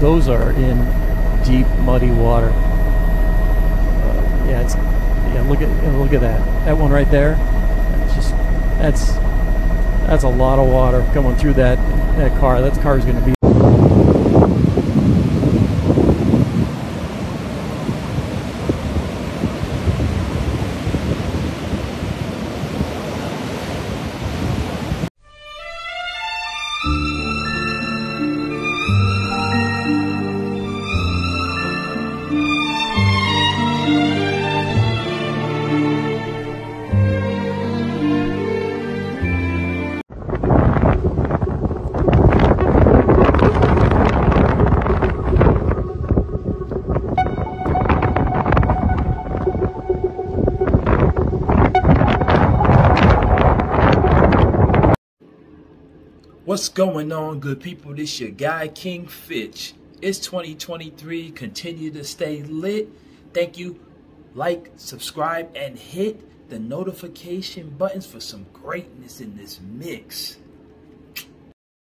those are in deep, muddy water. Uh, yeah, it's yeah. Look at look at that. That one right there. That's just that's that's a lot of water coming through that that car. That car is going to be. What's going on, good people? This your guy, King Fitch. It's 2023. Continue to stay lit. Thank you. Like, subscribe, and hit the notification buttons for some greatness in this mix.